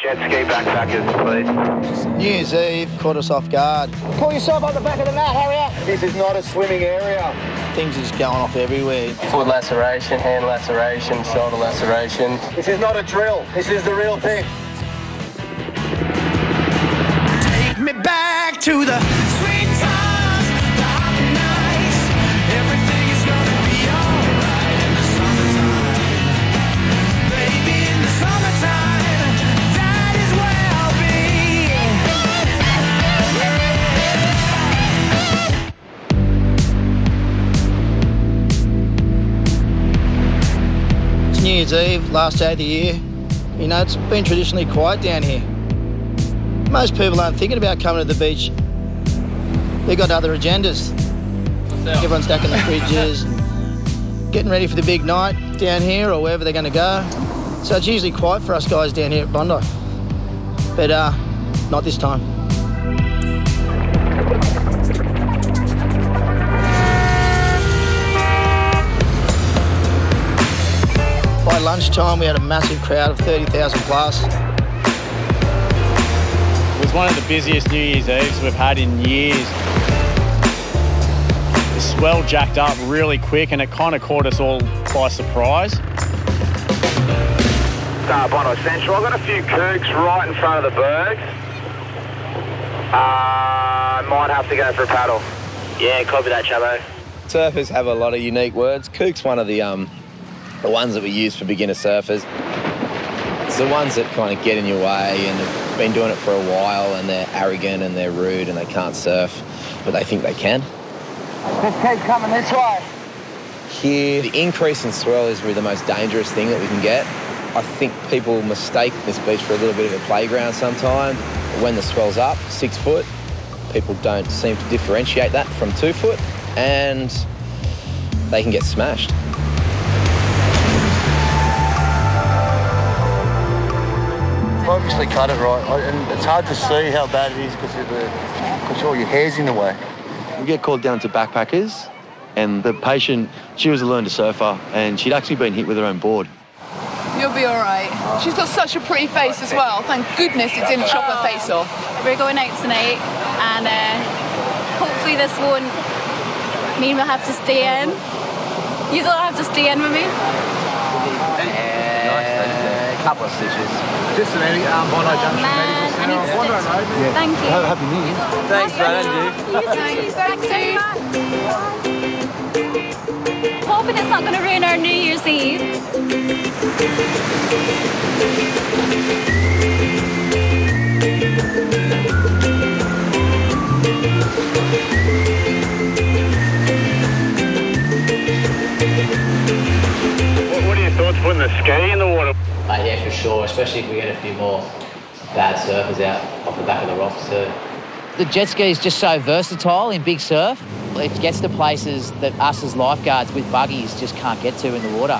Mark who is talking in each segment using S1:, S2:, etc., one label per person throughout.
S1: Jet ski backpackers, please.
S2: New Year's Eve caught us off guard.
S3: Pull yourself up the back of the mat, hurry up.
S1: This is not a swimming area.
S2: Things are just going off everywhere.
S4: Foot laceration, hand laceration, shoulder laceration.
S1: This is not a drill. This is the real thing.
S5: Take me back to the
S2: Year's Eve, last day of the year. You know, it's been traditionally quiet down here. Most people aren't thinking about coming to the beach. They've got other agendas. Everyone's stacking the fridges, and getting ready for the big night down here or wherever they're going to go. So it's usually quiet for us guys down here at Bondi. But uh, not this time. Lunchtime, we had a massive crowd of 30,000 plus.
S6: It was one of the busiest New Year's Eves we've had in years. The swell jacked up really quick and it kind of caught us all by surprise.
S1: Star Bondi Central. I've got a few kooks right in front of the bergs. Uh, might have to go for a paddle. Yeah, copy that, Chavo.
S4: Surfers have a lot of unique words. Kook's one of the um, the ones that we use for beginner surfers. It's the ones that kind of get in your way and have been doing it for a while and they're arrogant and they're rude and they can't surf, but they think they can.
S3: Just keep coming this way.
S4: Here, the increase in swell is really the most dangerous thing that we can get. I think people mistake this beach for a little bit of a playground sometimes. When the swell's up, six foot, people don't seem to differentiate that from two foot and they can get smashed.
S7: Obviously cut it right, I- and it's hard to see how bad it is because because all your hair's in the way.
S8: We get called down to backpackers, and the patient, she was a learned surfer, and she'd actually been hit with her own board.
S9: You'll be all right. She's got such a pretty face as well. Thank goodness it didn't chop her face off.
S10: We're going out tonight, and uh, hopefully this won't mean we'll have to stay in. You don't have to stay in with me.
S4: A couple of stitches.
S7: Just an any um, Bondi
S10: Oh man, I need stitches. Thank you.
S7: Happy New Year.
S4: Thanks, man.
S10: You too. Thanks, Hoping it's not going to ruin our New Year's Eve.
S11: Sure, especially if we get a few more bad surfers out off the back of the rocks too.
S12: The jet ski is just so versatile in big surf. It gets to places that us as lifeguards with buggies just can't get to in the water.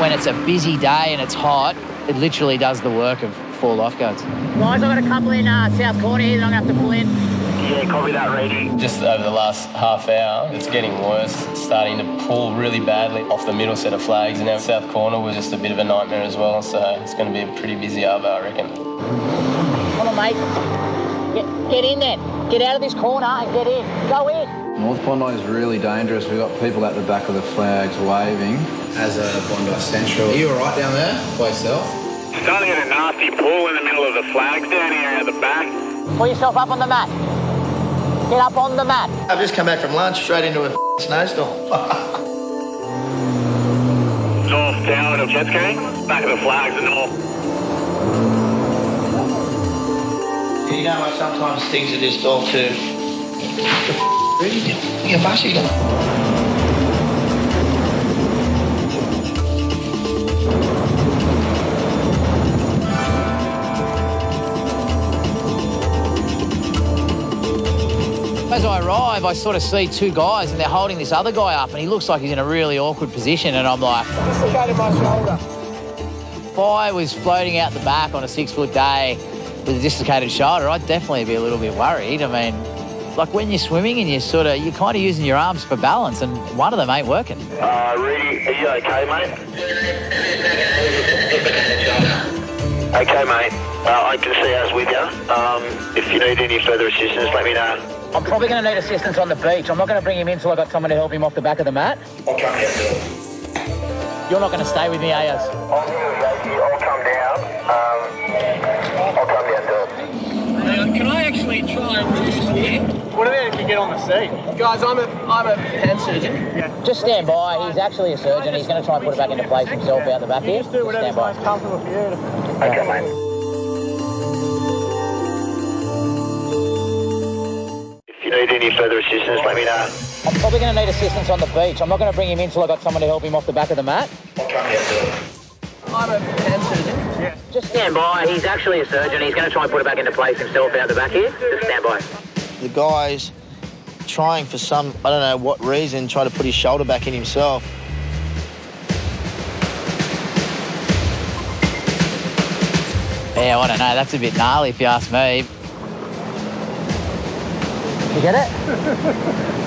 S12: When it's a busy day and it's hot, it literally does the work of four lifeguards.
S3: Guys, I've got a couple in uh, South Corner here that I'm going to have to pull in.
S1: Yeah, copy that, Reedy.
S4: Just over the last half hour, it's getting worse. It's starting to pull really badly off the middle set of flags. And now South Corner was just a bit of a nightmare as well. So it's going to be a pretty busy hour, I reckon.
S3: Come on, mate. Get, get in there. Get out of this corner and get in. Go in.
S13: North Bondi is really dangerous. We've got people at the back of the flags waving.
S14: As a Bondi Central, are you all right down there by yourself?
S1: Starting to get a nasty pull in the middle of the flags down here at the back.
S3: Pull yourself up on the mat. Get up on the mat.
S2: I've just come back from lunch, straight into a snowstorm.
S1: North tower of jet ski. Back of the flags and north.
S2: you know what? Sometimes things are just all too. Really, you're fussy.
S12: As I arrive, I sort of see two guys and they're holding this other guy up and he looks like he's in a really awkward position and I'm like,
S3: Dislocated my shoulder.
S12: if I was floating out the back on a six foot day with a dislocated shoulder, I'd definitely be a little bit worried. I mean, like when you're swimming and you're sort of, you're kind of using your arms for balance and one of them ain't working.
S1: Uh, Reedy, are you okay, mate?
S15: Okay, mate. Uh, I can see us with you. Um, if you need any further assistance, let me know.
S3: I'm probably going to need assistance on the beach. I'm not going to bring him in until I've got someone to help him off the back of the mat.
S15: I'll come down to.
S3: You're not going to stay with me, are you?
S15: I'll do it, I'll come down. Um, I'll come down to it.
S16: Can I actually try and reduce here?
S6: What about if you get on the seat?
S16: Guys, I'm a I'm a hand surgeon.
S3: Just stand by. He's actually a surgeon. He's going to try and put it back into place himself out the back here.
S6: Just do whatever's
S3: stand by.
S6: most comfortable for you.
S15: Okay, mate. Need any further assistance, let me know.
S3: I'm probably going to need assistance on the beach. I'm not going to bring him in until I've got someone to help him off the back of the mat.
S15: I'll come down to it.
S16: I'm a hand surgeon.
S3: Just stand by. He's actually a surgeon. He's going to try and put it back into place himself out the back here. Just stand by.
S2: The guy's trying for some, I don't know what reason, try to put his shoulder back in himself.
S12: Yeah, I don't know. That's a bit gnarly if you ask me.
S3: You get it?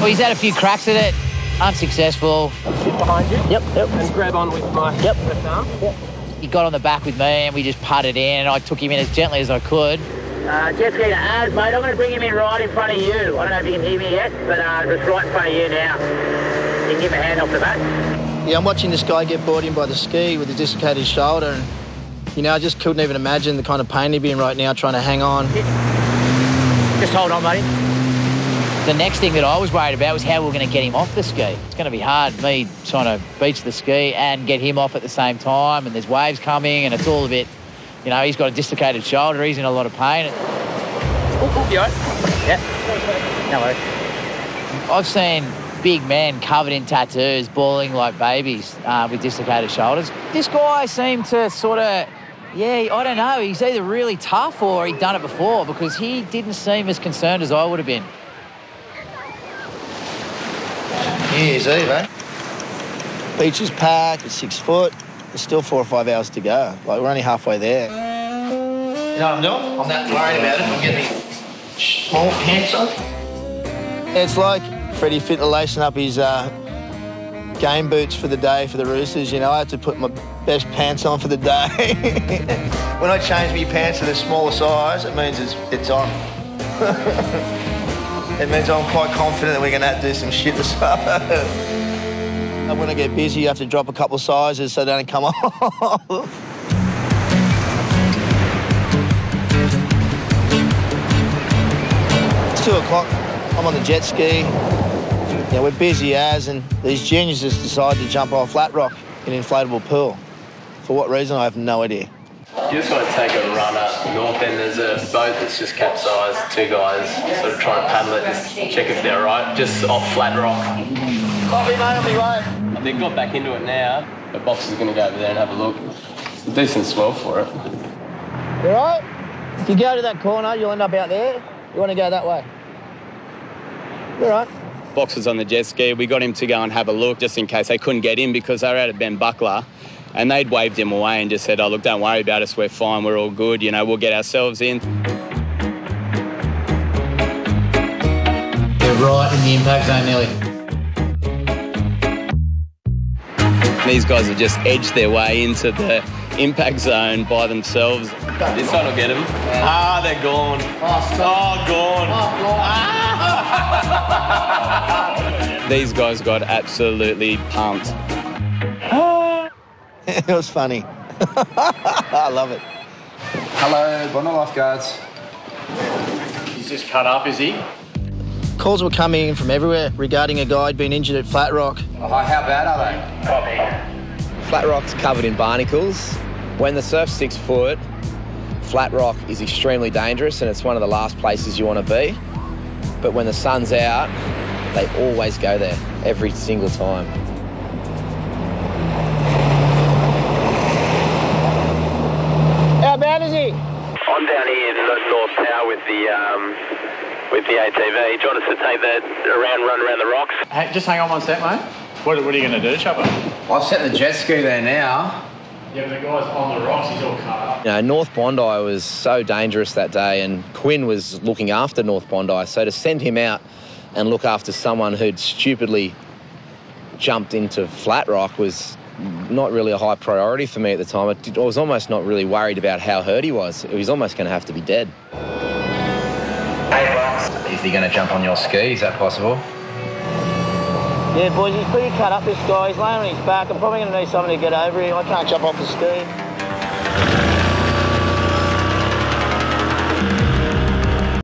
S12: Well, he's had a few cracks at it, unsuccessful.
S16: Sit behind you.
S3: Yep, yep.
S16: And grab on with my
S3: Yep.
S16: left arm. Yep.
S12: He got on the back with me and we just putted in and I took him in as gently as I could.
S3: Uh, jet ski to Az, mate. I'm going to bring him in right in front of you. I don't know if you can hear me yet, but uh, just right in front of you now. You can give him a hand off the back.
S2: Yeah, I'm watching this guy get brought in by the ski with a dislocated shoulder, and you know, I just couldn't even imagine the kind of pain he'd be in right now trying to hang on.
S3: Just hold on, buddy.
S12: The next thing that I was worried about was how we are going to get him off the ski. It's going to be hard, me trying to beach the ski and get him off at the same time, and there's waves coming, and it's all a bit, you know, he's got a dislocated shoulder, he's in a lot of pain.
S3: You all right? Yeah. No worries.
S12: I've seen big men covered in tattoos bawling like babies uh, with dislocated shoulders. This guy seemed to sort of, yeah, I don't know, he's either really tough or he'd done it before because he didn't seem as concerned as I would have been.
S2: New Year's Eve, eh? Beach is packed, it's six foot. There's still four or five hours to go. Like, we're only halfway there. You know what I'm doing? I'm not worried about it. I'm getting me small pants on. It's like Freddie Fittler lacing up his uh, game boots for the day for the Roosters. You know, I had to put my best pants on for the day. when I change my pants to the smaller size, it means it's, it's on. it means I'm quite confident that we're going to have to do some shit this. And when I get busy, you have to drop a couple of sizes so they don't come off. it's two o'clock. I'm on the jet ski. Yeah, we're busy as, and these geniuses decide to jump off flat rock in an inflatable pool. For what reason, I have no idea.
S17: You just want to take a run up north end. There's a boat that's just capsized. Two guys sort of trying to paddle it, just check if they're right. Just off flat rock.
S2: Copy, mate, on my way.
S17: They've got back into it now. The box is going to go over there and have a look. It's a decent swell for it.
S2: You all right? If you go to that corner, you'll end up out there. You want to go that way? You all right?
S17: Box was on the jet ski. We got him to go and have a look just in case they couldn't get in because they were out at Ben Buckler. And they'd waved him away and just said, oh, look, don't worry about us. We're fine. We're all good. You know, we'll get ourselves in.
S12: They're right in the impact zone nearly.
S17: These guys have just edged their way into the impact zone by themselves. This one will get them. Ah, they're gone. Oh, gone. These guys got absolutely pumped.
S2: it was funny. I love it.
S14: Hello, Bondi Lifeguards.
S6: He's just cut up, is he?
S2: Calls were coming in from everywhere regarding a guy who'd injured at Flat Rock.
S14: Oh, how bad are they? Copy.
S4: Flat rock's covered in barnacles. When the surf's six foot, flat rock is extremely dangerous and it's one of the last places you want to be. But when the sun's out, they always go there, every single time.
S3: How bad is he?
S17: I'm down here in the North Tower with the um, with the ATV. Do you want us to take that around, run around the rocks?
S6: Hey, just hang on one sec, mate. What, what are you going to do, Chopper?
S14: I've set the jet ski there now.
S6: Yeah, but the guy's on the rocks. He's all cut up.
S4: You know, North Bondi was so dangerous that day, and Quinn was looking after North Bondi. So to send him out and look after someone who'd stupidly jumped into flat rock was not really a high priority for me at the time. I, did, I was almost not really worried about how hurt he was. He was almost going to have to be dead.
S14: Is he going to jump on your ski? Is that possible?
S2: Yeah, boys, he's pretty cut up, this guy. He's laying on his back. I'm probably going to need someone to get over him. I can't jump off the ski.